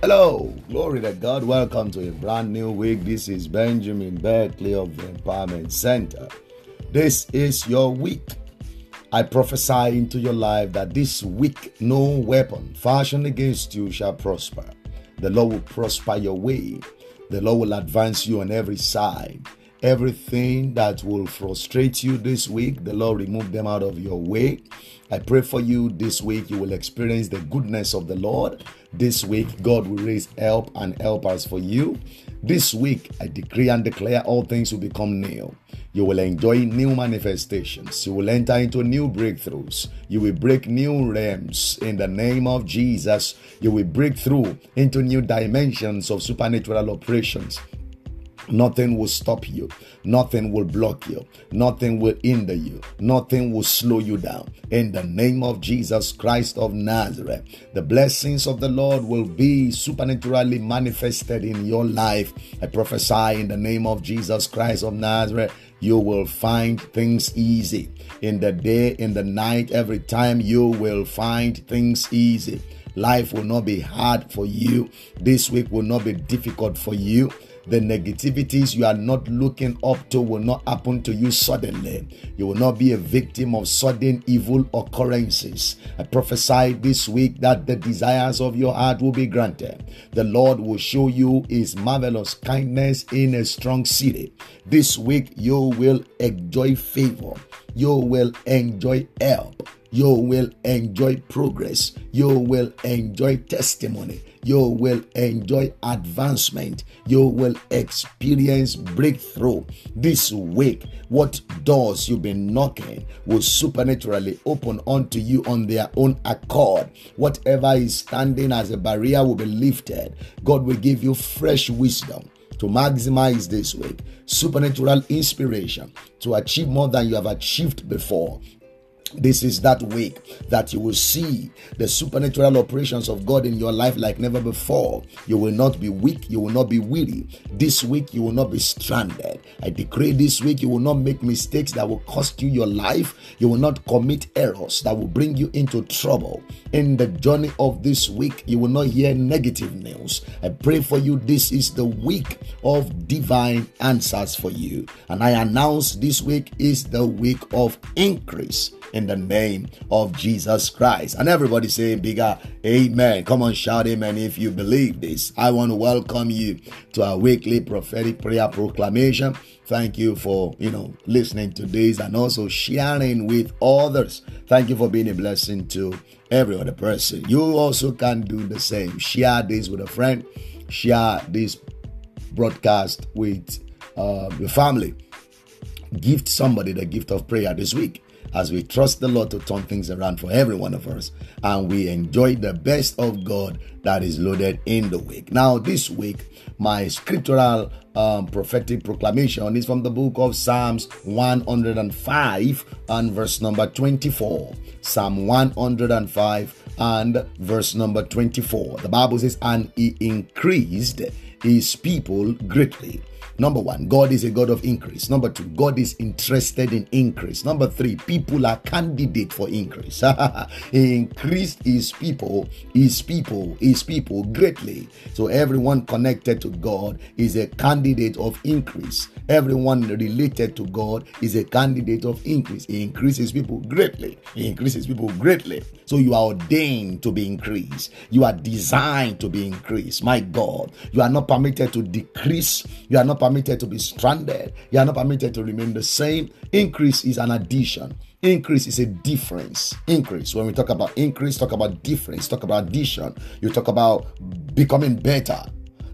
Hello, glory to God. Welcome to a brand new week. This is Benjamin Berkeley of the Empowerment Center. This is your week. I prophesy into your life that this week no weapon fashioned against you shall prosper. The Lord will prosper your way. The Lord will advance you on every side. Everything that will frustrate you this week, the Lord remove them out of your way. I pray for you this week, you will experience the goodness of the Lord. This week, God will raise help and helpers for you. This week, I decree and declare all things will become new. You will enjoy new manifestations. You will enter into new breakthroughs. You will break new realms in the name of Jesus. You will break through into new dimensions of supernatural operations. Nothing will stop you. Nothing will block you. Nothing will hinder you. Nothing will slow you down. In the name of Jesus Christ of Nazareth, the blessings of the Lord will be supernaturally manifested in your life. I prophesy in the name of Jesus Christ of Nazareth you will find things easy. In the day, in the night, every time you will find things easy. Life will not be hard for you. This week will not be difficult for you. The negativities you are not looking up to will not happen to you suddenly. You will not be a victim of sudden evil occurrences. I prophesy this week that the desires of your heart will be granted. The Lord will show you his marvelous kindness in a strong city. This week you will enjoy favor. You will enjoy help you will enjoy progress. You will enjoy testimony. You will enjoy advancement. You will experience breakthrough. This week, what doors you've been knocking will supernaturally open unto you on their own accord. Whatever is standing as a barrier will be lifted. God will give you fresh wisdom to maximize this week, supernatural inspiration to achieve more than you have achieved before, this is that week that you will see the supernatural operations of God in your life like never before. You will not be weak, you will not be weary. This week, you will not be stranded. I decree this week, you will not make mistakes that will cost you your life. You will not commit errors that will bring you into trouble. In the journey of this week, you will not hear negative news. I pray for you. This is the week of divine answers for you. And I announce this week is the week of increase in the name of Jesus Christ. And everybody say bigger amen. Come on, shout amen if you believe this. I want to welcome you to our weekly prophetic prayer proclamation. Thank you for, you know, listening to this and also sharing with others. Thank you for being a blessing to every other person. You also can do the same. Share this with a friend. Share this broadcast with uh, your family. Gift somebody the gift of prayer this week as we trust the Lord to turn things around for every one of us and we enjoy the best of God that is loaded in the week. Now, this week, my scriptural um, prophetic proclamation is from the book of Psalms 105 and verse number 24. Psalm 105 and verse number 24. The Bible says, And he increased his people greatly Number one, God is a God of increase. Number two, God is interested in increase. Number three, people are candidate for increase. he increased his people, his people, his people greatly. So everyone connected to God is a candidate of increase. Everyone related to God is a candidate of increase. He increases people greatly. He increases people greatly. So you are ordained to be increased. You are designed to be increased. My God, you are not permitted to decrease. You are not permitted to be stranded. You are not permitted to remain the same. Increase is an addition. Increase is a difference. Increase. When we talk about increase, talk about difference, talk about addition. You talk about becoming better.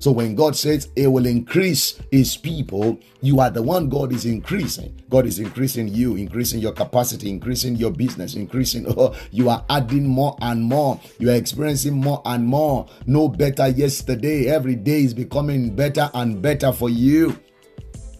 So when God says He will increase His people, you are the one God is increasing. God is increasing you, increasing your capacity, increasing your business, increasing. Oh, you are adding more and more. You are experiencing more and more. No better yesterday. Every day is becoming better and better for you.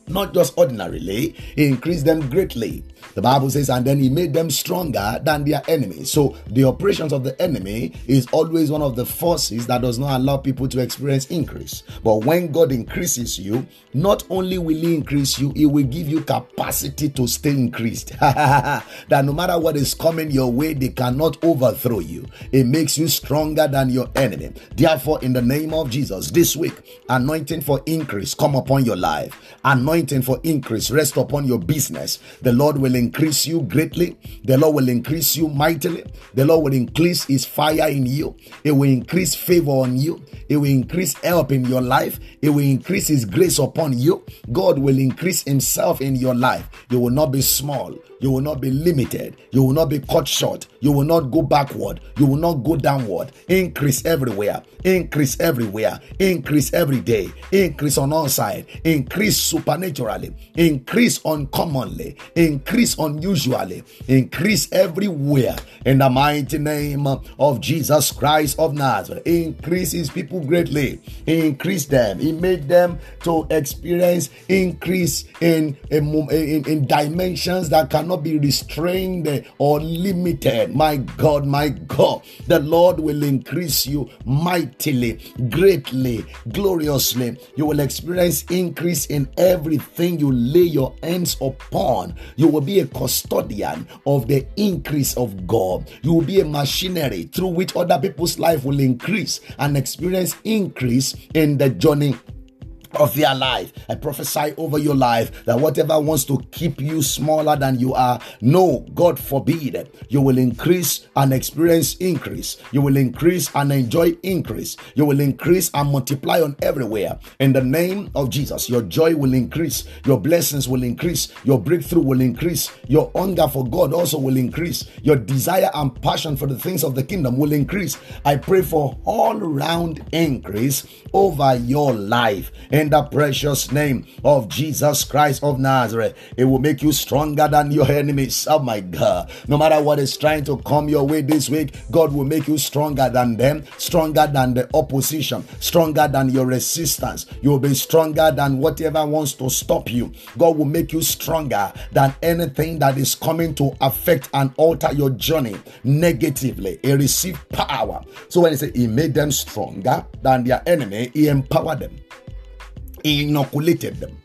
Not just ordinarily, he increased them greatly. The Bible says, and then he made them stronger than their enemies. So the operations of the enemy is always one of the forces that does not allow people to experience increase. But when God increases you, not only will he increase you, he will give you capacity to stay increased. that no matter what is coming your way, they cannot overthrow you. It makes you stronger than your enemy. Therefore, in the name of Jesus, this week, anointing for increase come upon your life. Anointing for increase rest upon your business. The Lord will increase you greatly. The Lord will increase you mightily. The Lord will increase his fire in you. It will increase favor on you. It will increase help in your life. It will increase his grace upon you. God will increase himself in your life. You will not be small. You will not be limited. You will not be cut short. You will not go backward. You will not go downward. Increase everywhere. Increase everywhere. Increase every day. Increase on all sides. Increase supernaturally. Increase uncommonly. Increase unusually. Increase everywhere. In the mighty name of Jesus Christ of Nazareth. Increase his people greatly. Increase them. He made them to experience increase in, in, in, in dimensions that cannot cannot be restrained or limited. My God, my God, the Lord will increase you mightily, greatly, gloriously. You will experience increase in everything you lay your hands upon. You will be a custodian of the increase of God. You will be a machinery through which other people's life will increase and experience increase in the journey of their life. I prophesy over your life that whatever wants to keep you smaller than you are, no, God forbid. You will increase and experience increase. You will increase and enjoy increase. You will increase and multiply on everywhere. In the name of Jesus, your joy will increase. Your blessings will increase. Your breakthrough will increase. Your hunger for God also will increase. Your desire and passion for the things of the kingdom will increase. I pray for all round increase over your life. In in the precious name of Jesus Christ of Nazareth. It will make you stronger than your enemies. Oh my God. No matter what is trying to come your way this week, God will make you stronger than them, stronger than the opposition, stronger than your resistance. You will be stronger than whatever wants to stop you. God will make you stronger than anything that is coming to affect and alter your journey negatively. He received power. So when he said he made them stronger than their enemy, he empowered them. Inoculated them.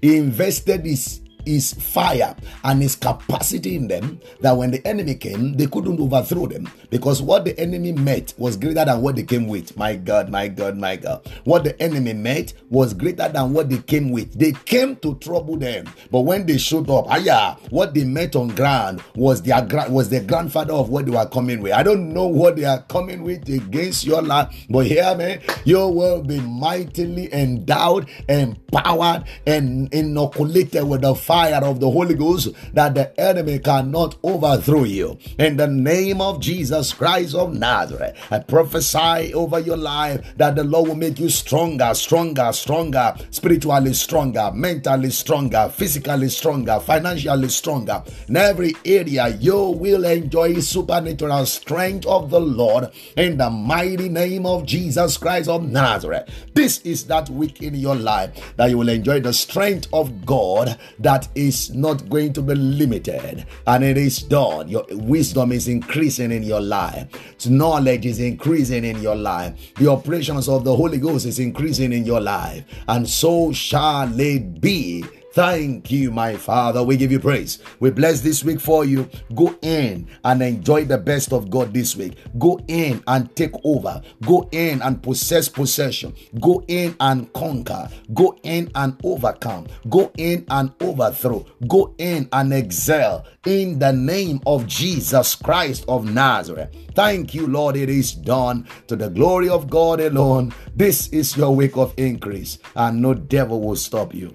He invested his his fire and his capacity in them that when the enemy came, they couldn't overthrow them because what the enemy met was greater than what they came with. My God, my God, my God. What the enemy met was greater than what they came with. They came to trouble them, but when they showed up, yeah, what they met on ground was their was the grandfather of what they were coming with. I don't know what they are coming with against your life, but hear me, you will be mightily endowed, empowered, and inoculated with the fire of the Holy Ghost that the enemy cannot overthrow you. In the name of Jesus Christ of Nazareth, I prophesy over your life that the Lord will make you stronger, stronger, stronger, spiritually stronger, mentally stronger, physically stronger, financially stronger. In every area, you will enjoy supernatural strength of the Lord in the mighty name of Jesus Christ of Nazareth. This is that week in your life that you will enjoy the strength of God that that is not going to be limited and it is done. Your wisdom is increasing in your life, knowledge is increasing in your life, the operations of the Holy Ghost is increasing in your life, and so shall it be Thank you, my Father. We give you praise. We bless this week for you. Go in and enjoy the best of God this week. Go in and take over. Go in and possess possession. Go in and conquer. Go in and overcome. Go in and overthrow. Go in and excel in the name of Jesus Christ of Nazareth. Thank you, Lord. It is done to the glory of God alone. This is your week of increase, and no devil will stop you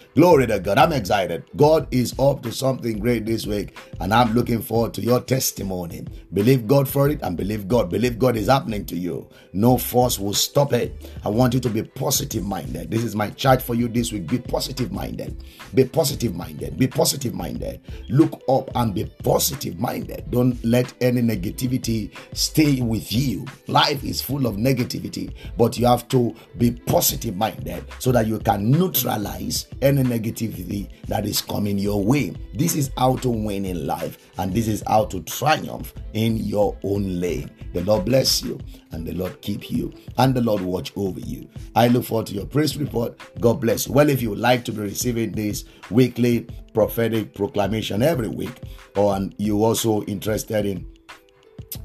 Glory to God. I'm excited. God is up to something great this week. And I'm looking forward to your testimony. Believe God for it and believe God. Believe God is happening to you. No force will stop it. I want you to be positive minded. This is my charge for you this week. Be positive minded. Be positive minded. Be positive minded. Look up and be positive minded. Don't let any negativity stay with you. Life is full of negativity, but you have to be positive minded so that you can neutralize any negativity that is coming your way. This is how to win in life, and this is how to triumph in your own lane. The Lord bless you, and the Lord keep you, and the Lord watch over you. I look forward to your praise report. God bless you. Well, if you would like to be receiving this weekly prophetic proclamation every week, or and you also interested in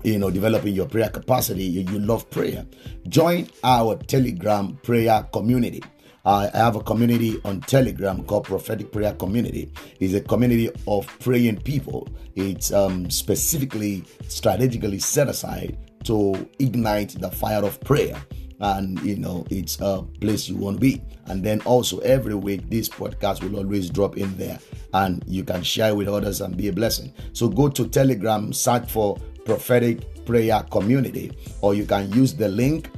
you know developing your prayer capacity you, you love prayer join our telegram prayer community I have a community on Telegram called Prophetic Prayer Community. It's a community of praying people. It's um, specifically, strategically set aside to ignite the fire of prayer and you know it's a place you want to be and then also every week this podcast will always drop in there and you can share with others and be a blessing so go to telegram search for prophetic prayer community or you can use the link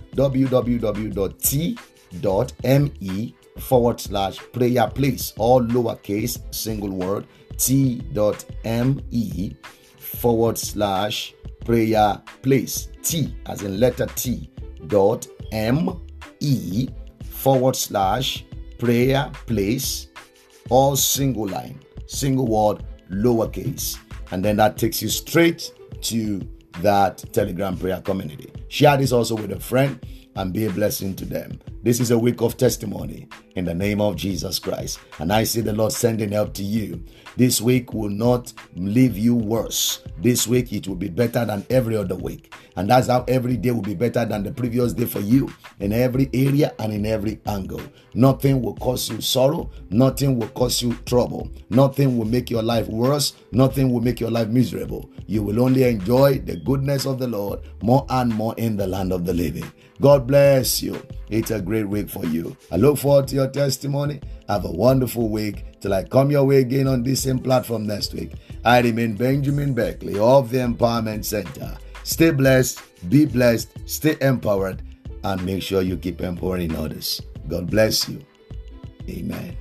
www.t.me forward slash prayer place all lowercase single word t.me forward slash prayer place t as in letter t dot m e forward slash prayer place all single line single word lowercase. And then that takes you straight to that telegram prayer community. Share this also with a friend and be a blessing to them. This is a week of testimony in the name of Jesus Christ. And I see the Lord sending help to you. This week will not leave you worse. This week it will be better than every other week. And that's how every day will be better than the previous day for you in every area and in every angle. Nothing will cause you sorrow. Nothing will cause you trouble. Nothing will make your life worse. Nothing will make your life miserable. You will only enjoy the goodness of the Lord more and more in the land of the living. God bless you. It's a great week for you. I look forward to your testimony. Have a wonderful week till I come your way again on this same platform next week. I remain Benjamin Beckley of the Empowerment Center. Stay blessed, be blessed, stay empowered, and make sure you keep empowering others. God bless you. Amen.